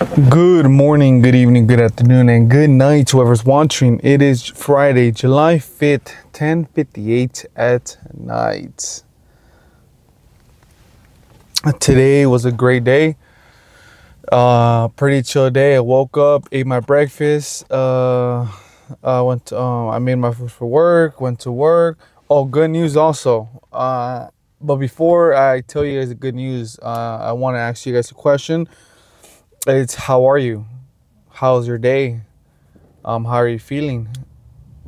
Good morning, good evening, good afternoon, and good night to whoever's watching. It is Friday, July 5th, 10:58 at night. Today was a great day. Uh, pretty chill day. I woke up, ate my breakfast. Uh, I went. To, uh, I made my food for work. Went to work. Oh, good news also. Uh, but before I tell you guys the good news, uh, I want to ask you guys a question. It's how are you? How's your day? Um, how are you feeling?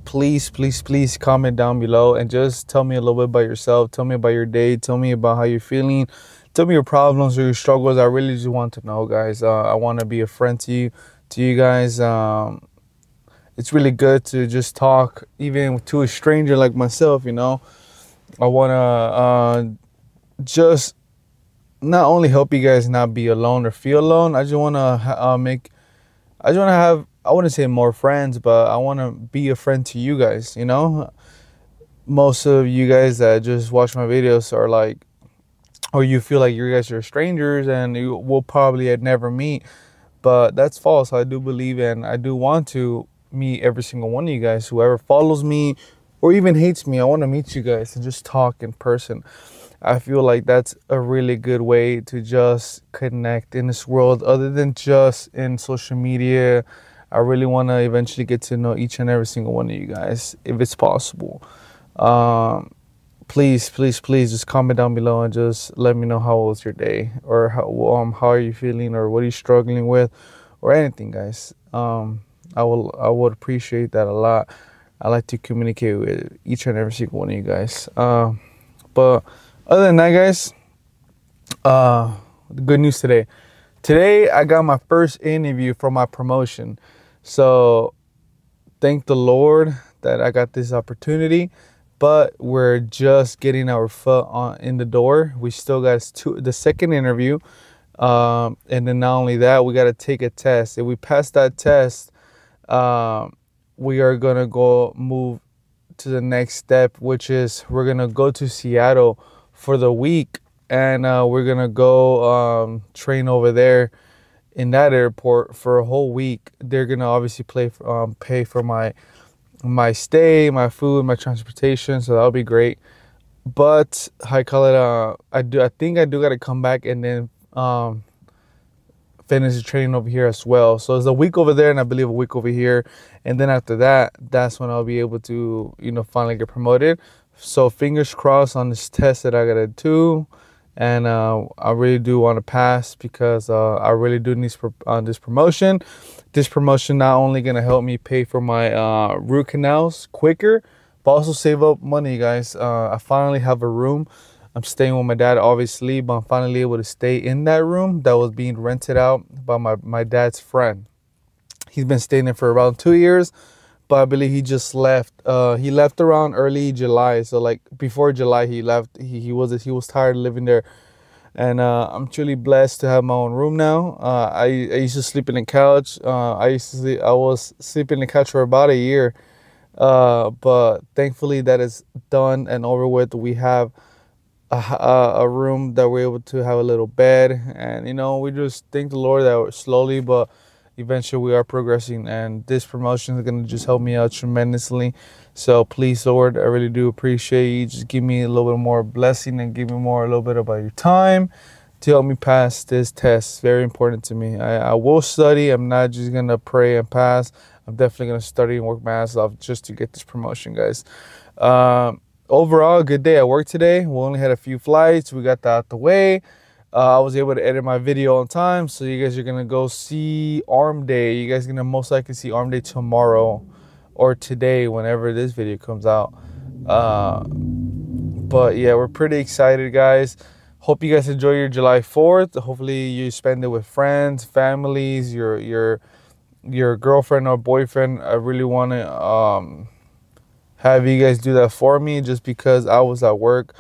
Please, please, please comment down below and just tell me a little bit about yourself. Tell me about your day. Tell me about how you're feeling. Tell me your problems or your struggles. I really just want to know, guys. Uh, I want to be a friend to you, to you guys. Um, it's really good to just talk, even to a stranger like myself. You know, I want to uh, just not only help you guys not be alone or feel alone. I just want to uh, make. I just want to have. I wouldn't say more friends, but I want to be a friend to you guys. You know, most of you guys that just watch my videos are like, or you feel like you guys are strangers and you will probably never meet. But that's false. I do believe and I do want to meet every single one of you guys. Whoever follows me or even hates me, I want to meet you guys and just talk in person. I feel like that's a really good way to just connect in this world, other than just in social media. I really want to eventually get to know each and every single one of you guys, if it's possible. Um, please, please, please, just comment down below and just let me know how was your day, or how um how are you feeling, or what are you struggling with, or anything, guys. Um, I will I would appreciate that a lot. I like to communicate with each and every single one of you guys. Um, but other than that, guys, uh, good news today. Today, I got my first interview for my promotion. So, thank the Lord that I got this opportunity. But we're just getting our foot on in the door. We still got two, the second interview, um, and then not only that, we got to take a test. If we pass that test, um, we are gonna go move to the next step, which is we're gonna go to Seattle for the week, and uh, we're gonna go um, train over there in that airport for a whole week. They're gonna obviously play for, um, pay for my my stay, my food, my transportation, so that'll be great. But I call it, uh, I do, I think I do gotta come back and then um, finish the training over here as well. So it's a week over there, and I believe a week over here, and then after that, that's when I'll be able to, you know, finally get promoted. So fingers crossed on this test that I gotta do, and uh, I really do want to pass because uh, I really do need on uh, this promotion. This promotion not only gonna help me pay for my uh, root canals quicker, but also save up money, guys. Uh, I finally have a room. I'm staying with my dad, obviously, but I'm finally able to stay in that room that was being rented out by my, my dad's friend. He's been staying there for around two years but I believe he just left. Uh, he left around early July, so like before July he left. He, he was he was tired of living there, and uh, I'm truly blessed to have my own room now. Uh, I I used to sleep in the couch. Uh, I used to sleep, I was sleeping in the couch for about a year, uh, but thankfully that is done and over with. We have. A, a room that we're able to have a little bed and you know we just thank the lord that slowly but eventually we are progressing and this promotion is going to just help me out tremendously. So please lord i really do appreciate you. Just give me a little bit more blessing and give me more a little bit about your time to help me pass this test. Very important to me. I, I will study. I'm not just going to pray and pass. I'm definitely going to study and work my ass off just to get this promotion guys. Um, overall good day at work today. We only had a few flights. We got that out the way uh, I was able to edit my video on time, so you guys are gonna go see Arm Day. You guys are gonna most likely see Arm Day tomorrow or today, whenever this video comes out. Uh, but yeah, we're pretty excited, guys. Hope you guys enjoy your July 4th. Hopefully, you spend it with friends, families, your your your girlfriend or boyfriend. I really want to um, have you guys do that for me, just because I was at work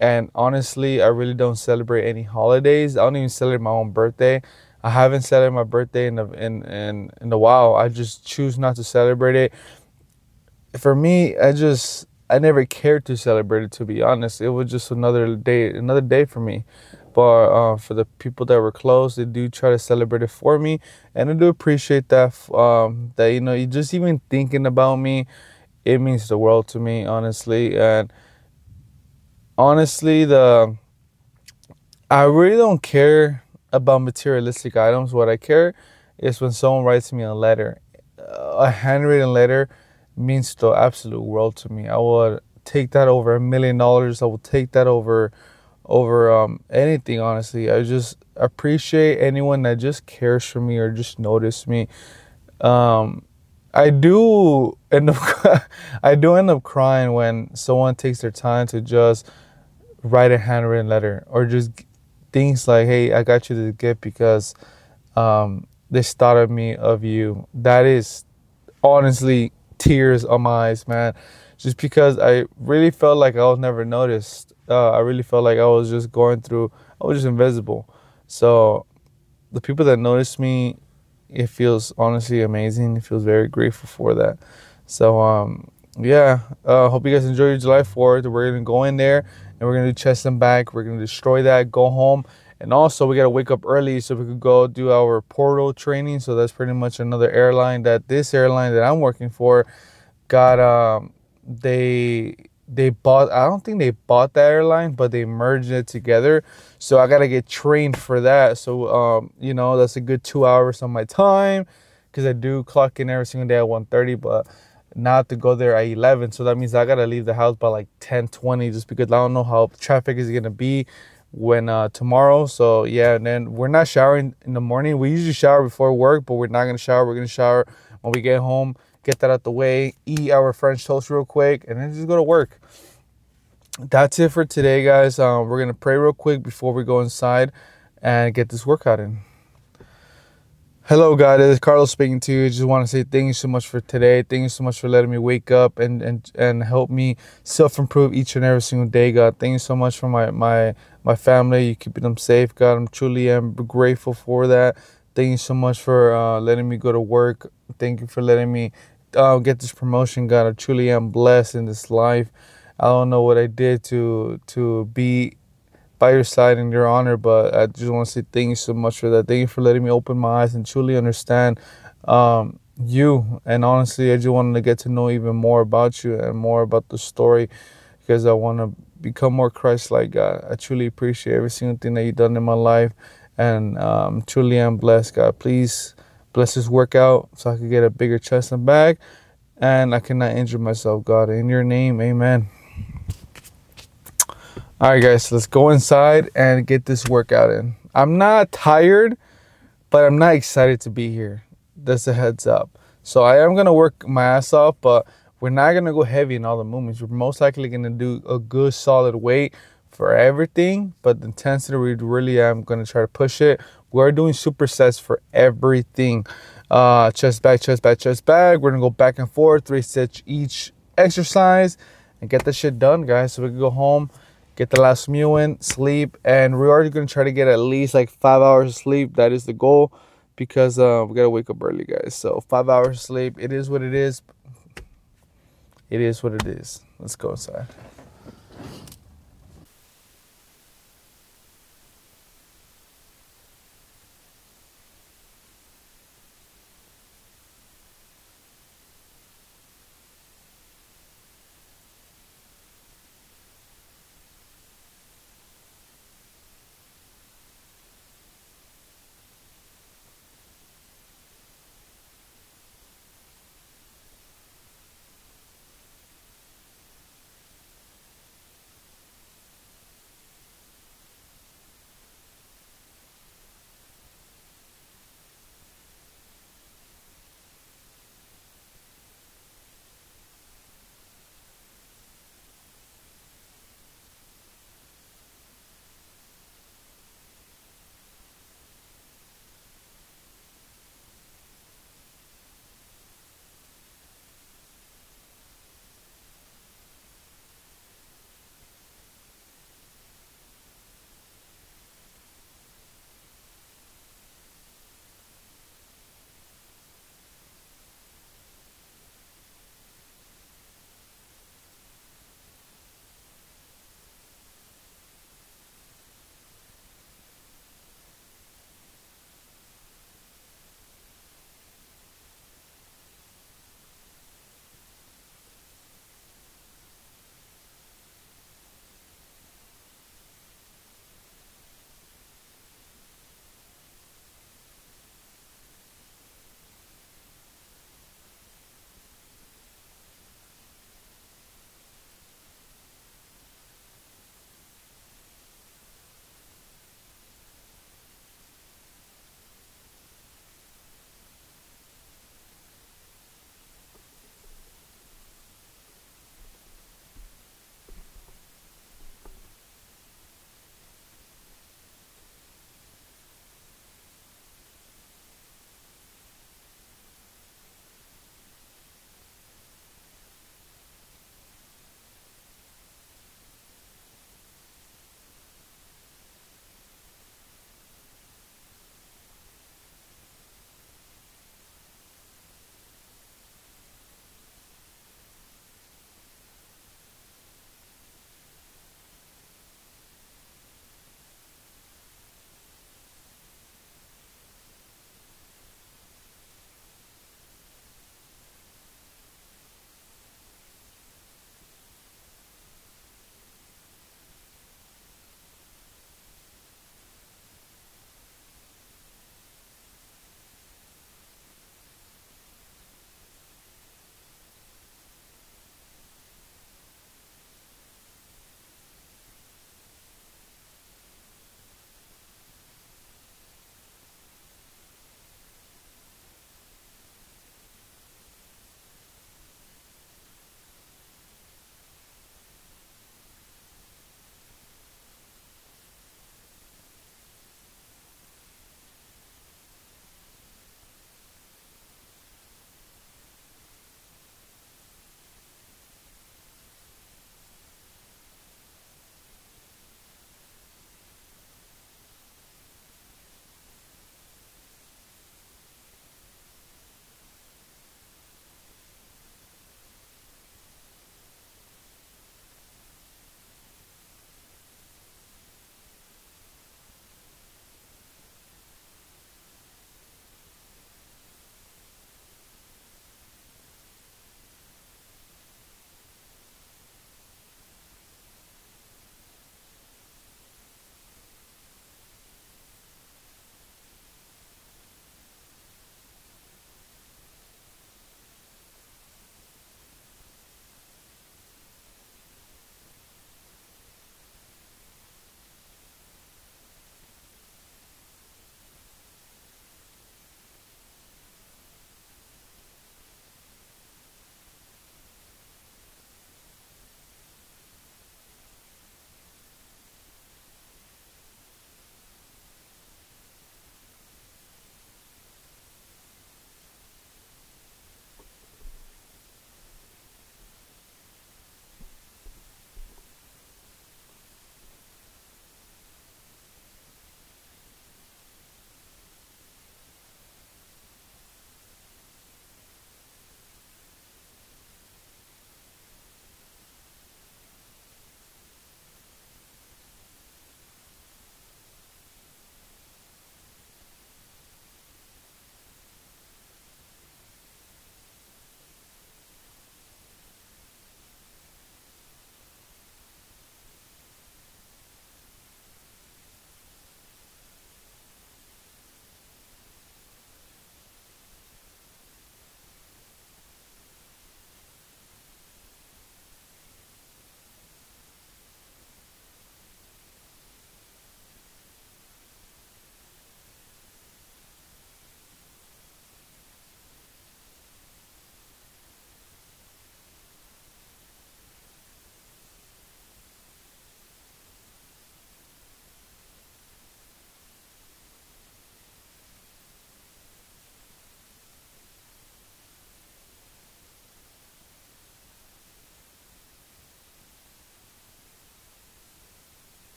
and honestly, I really don't celebrate any holidays. I don't even celebrate my own birthday. I haven't celebrated my birthday in a, in, in in a while. I just choose not to celebrate it. For me, I just I never cared to celebrate it. To be honest, it was just another day, another day for me. But uh, for the people that were close, they do try to celebrate it for me, and I do appreciate that. Um, that you know, you just even thinking about me, it means the world to me, honestly. And honestly, the I really don't care about materialistic items. What I care is when someone writes me a letter, a handwritten letter means the absolute world to me. I would take that over a million dollars. I would take that over over um, anything. Honestly, I just appreciate anyone that just cares for me or just notice me. Um, I do end up I do end up crying when someone takes their time to just write a handwritten letter or just things like, "Hey, I got you the gift because um, this thought of me of you." That is honestly tears on my eyes, man. Just because I really felt like I was never noticed. Uh, I really felt like I was just going through. I was just invisible. So the people that noticed me, it feels honestly amazing. It feels very grateful for that. So um, yeah, uh, hope you guys enjoy your July 4th. We're gonna go in there and we're gonna do chest and back. We're gonna destroy that. Go home. And also, we gotta wake up early so we could go do our portal training. So that's pretty much another airline that this airline that I'm working for got um they they bought I don't think they bought that airline, but they merged it together. So I gotta get trained for that. So um, you know, that's a good two hours on my time because I do clock in every single day at 1.30, but not to go there at 11. So that means I gotta leave the house by like 10, 20 just because I don't know how traffic is gonna be when uh tomorrow. So yeah, and then we're not showering in the morning. We usually shower before work, but we're not gonna shower. We're gonna shower when we get home get that out the way, eat our French toast real quick, and then just go to work. That's it for today, guys. Um, we're gonna pray real quick before we go inside and get this workout in. Hello, God. It is Carlos speaking to you. Just want to say thank you so much for today. Thank you so much for letting me wake up and and, and help me self improve each and every single day, God. Thank you so much for my my my family. You keeping them safe, God. I'm truly am grateful for that. Thank you so much for uh, letting me go to work. Thank you for letting me uh, get this promotion, God. I truly am blessed in this life. I don't know what I did to to be by your side in your honor, but I just want to say thank you so much for that. Thank you for letting me open my eyes and truly understand um, you. And honestly, I just wanted to get to know even more about you and more about the story because I want to become more Christ-like. God, I truly appreciate every single thing that you've done in my life, and um, truly am blessed. God, please Bless this workout so I can get a bigger chest and back and I cannot injure myself, God. In your name, amen. All right, guys, so let's go inside and get this workout in. I'm not tired, but I'm not excited to be here. That's a heads up. So I am gonna work my ass off, but we're not gonna go heavy in all the movements. We're most likely gonna do a good solid weight for everything, but the intensity we really am gonna try to push it we're doing supersets for everything. Uh, chest back, chest back, chest back. We're gonna go back and forth, three sets each exercise, and get this shit done, guys. So we can go home, get the last meal in, sleep, and we're already gonna try to get at least like five hours of sleep. That is the goal, because uh, we gotta wake up early, guys. So five hours of sleep. It is what it is. It is what it is. Let's go inside.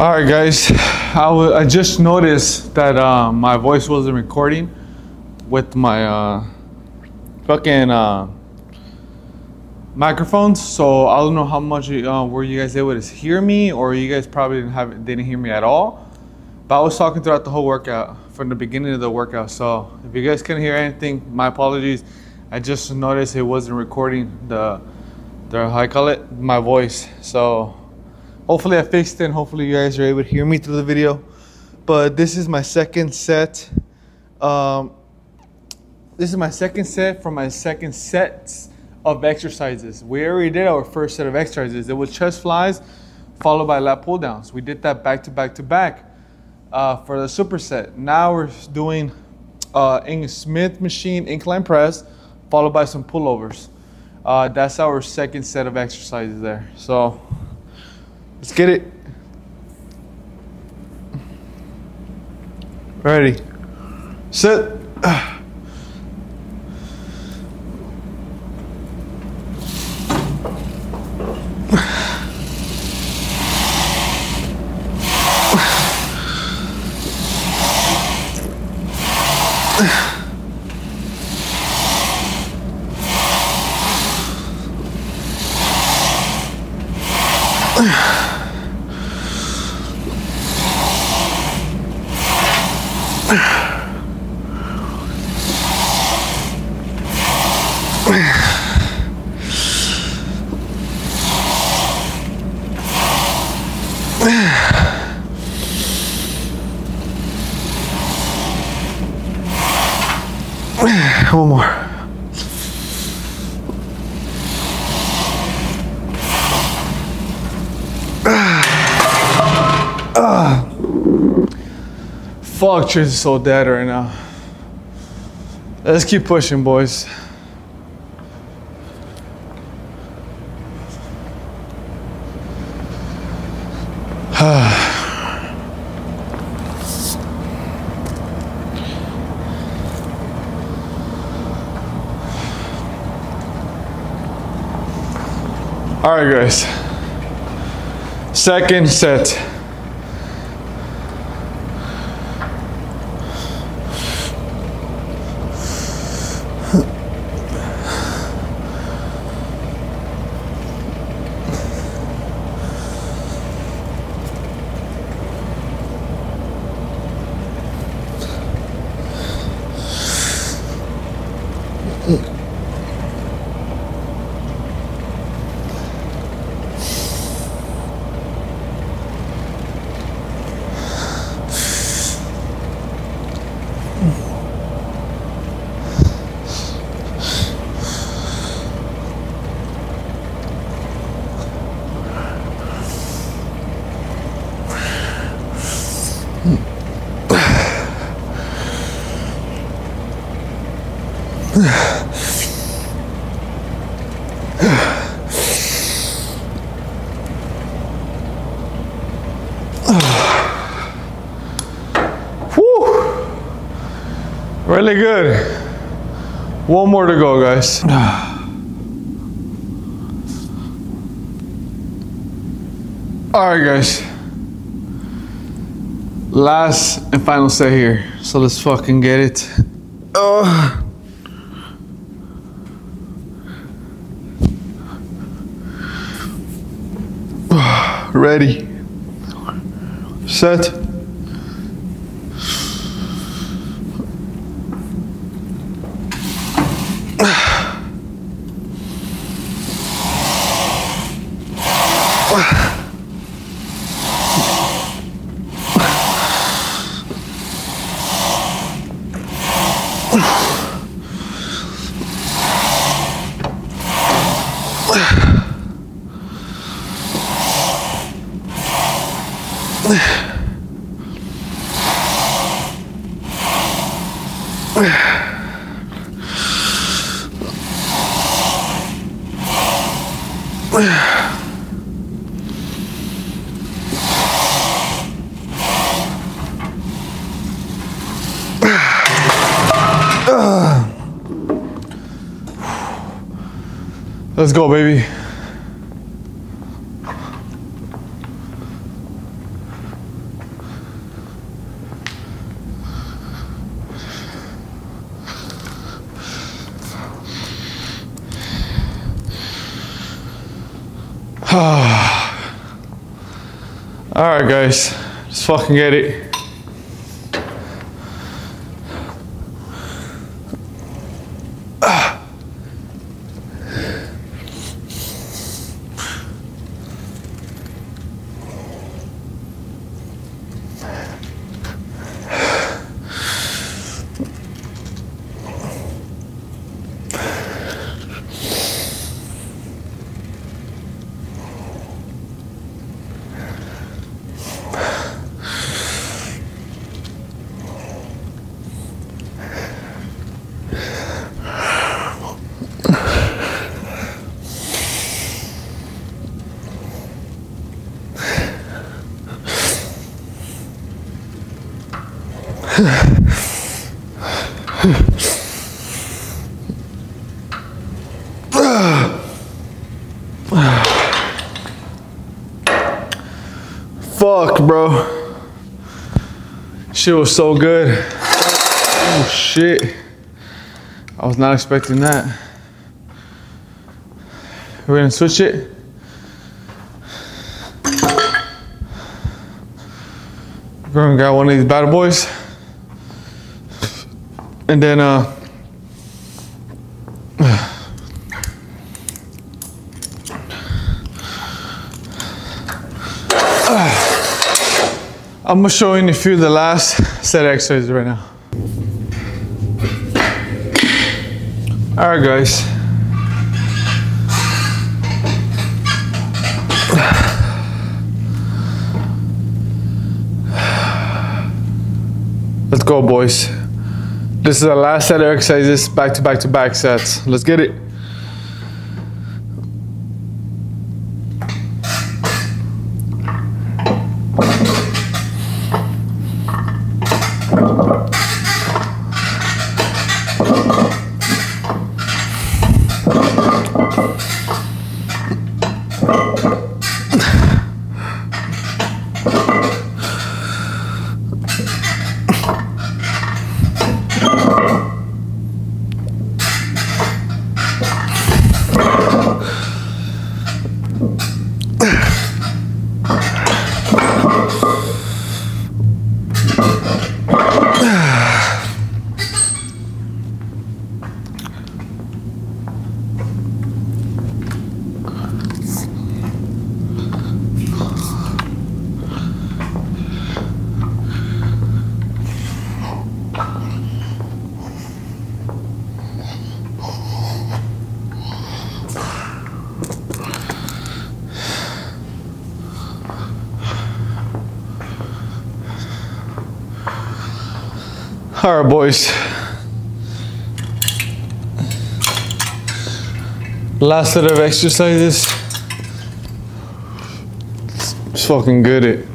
All right, guys. I, I just noticed that uh, my voice wasn't recording with my uh, fucking uh, microphones. So I don't know how much uh, were you guys able to hear me, or you guys probably didn't have didn't hear me at all. But I was talking throughout the whole workout from the beginning of the workout. So if you guys couldn't hear anything, my apologies. I just noticed it wasn't recording the the how I call it my voice. So hopefully I fixed it and hopefully you guys are able to hear me through the video. But this is my second set. Um, this is my second set from my second sets of exercises. We already did our first set of exercises. It was chest flies followed by lat pull downs. We did that back to back to back uh, for the superset. Now we're doing uh, in Smith machine incline press followed by some pullovers. Uh, that's our second set of exercises there. So let's get it. Ready, set. One more. Ah. Fuck, Chase is so dead right now. Let's keep pushing, boys. All right, guys. Second set. Good. One more to go, guys. All right, guys. Last and final set here. So let's fucking get it. Ugh. Ready. Set. Let's go, baby. Alright, guys. Let's fucking get it. Fuck, bro. Shit was so good. Oh, shit. I was not expecting that. We're gonna switch it. We're gonna grab one of these bad boys. And then, uh, I'm gonna show you a few the last set of exercises right now. All right, guys. Let's go, boys. This is our last set of exercises, back to back to back sets. Let's get it. Boys. Last set of exercises. It's fucking good. It.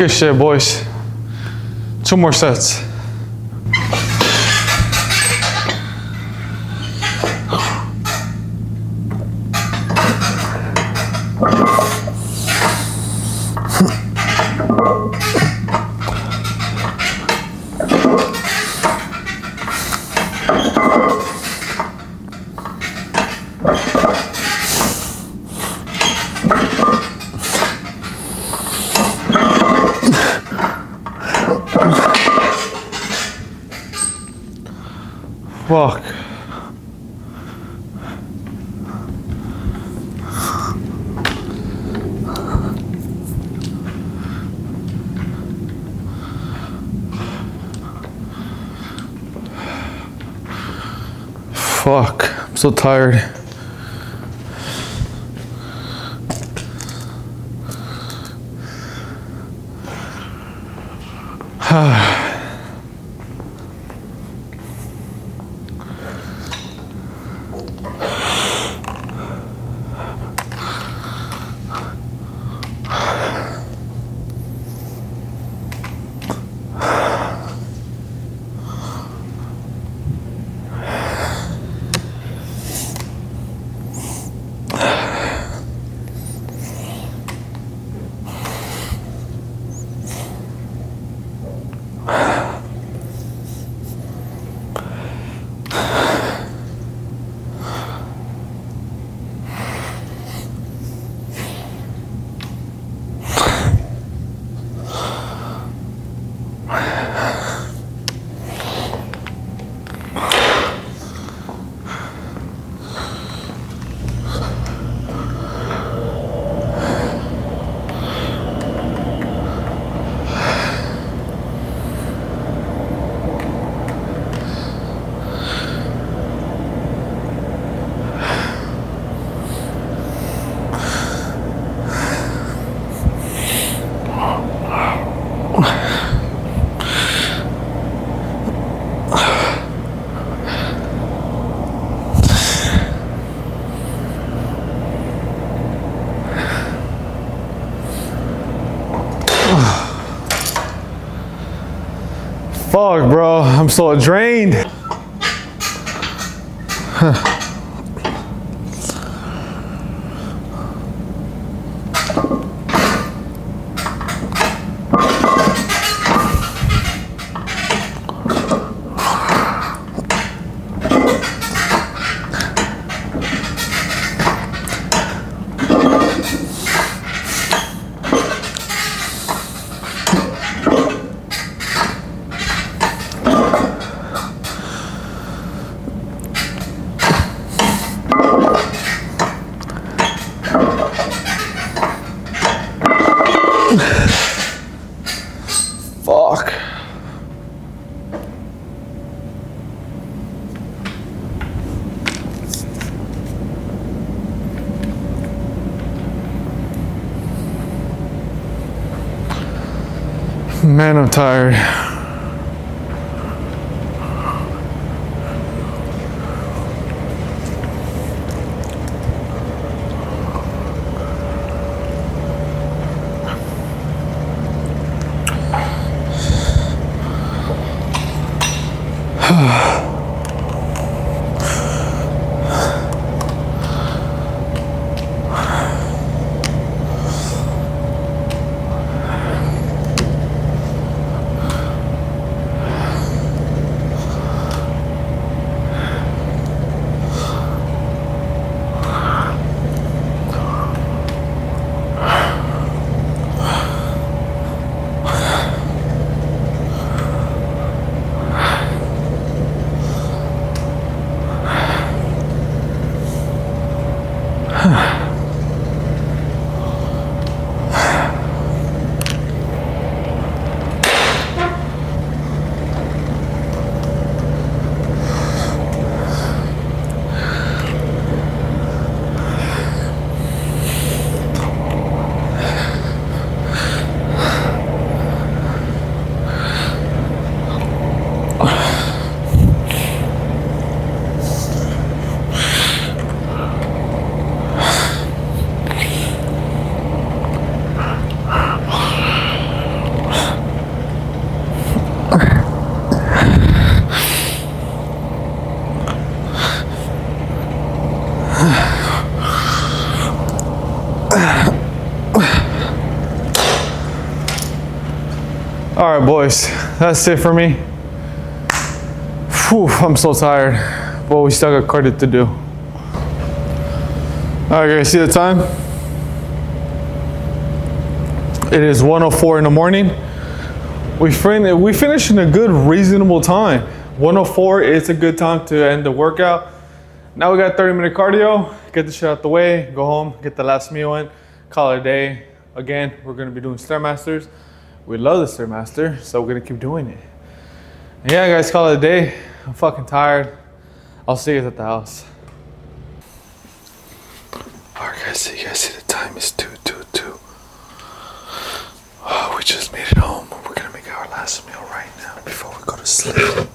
Good shit, uh, boys. Two more sets. Fuck. Fuck. I'm so tired. Fuck, bro. I'm so drained. Man, I'm tired. boys, that's it for me. Whew, I'm so tired, but we still got credit to do. All right, guys, see the time? It is 1.04 in the morning. We, fin we finished in a good, reasonable time. 104 is a good time to end the workout. Now we got 30 minute cardio, get the shit out the way, go home, get the last meal in, call it a day. Again, we're gonna be doing Stairmasters. We love the master so we're gonna keep doing it. And yeah, guys, call it a day. I'm fucking tired. I'll see you at the house. Alright guys, so you guys see the time is 2, 2, 2. Oh, we just made it home. We're gonna make our last meal right now before we go to sleep.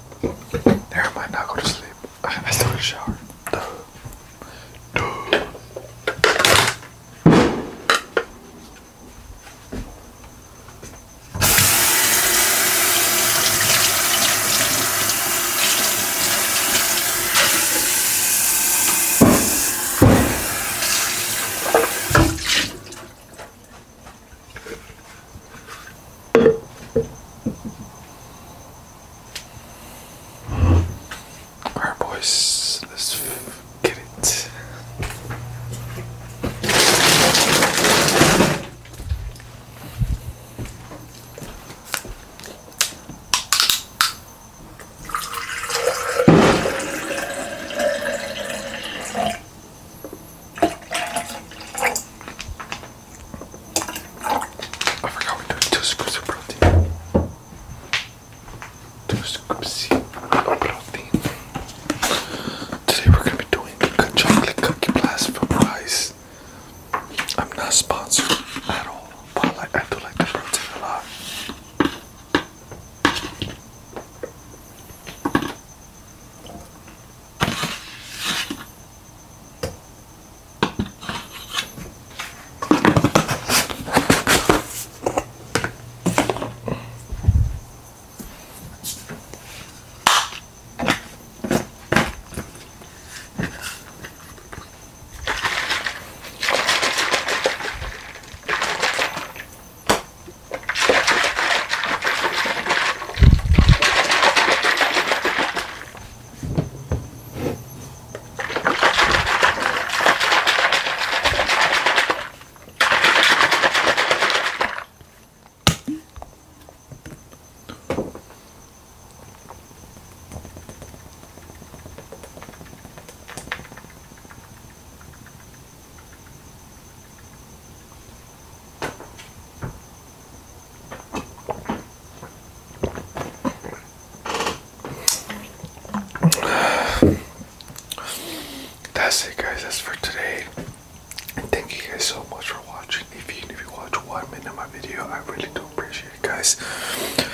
guys.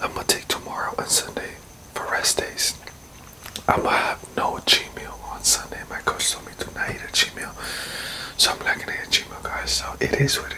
I'm gonna take tomorrow and Sunday for rest days. I'm gonna have no cheat meal on Sunday. My coach told me to not eat a cheat meal, so I'm not gonna eat cheat meal, guys. So it is what it is.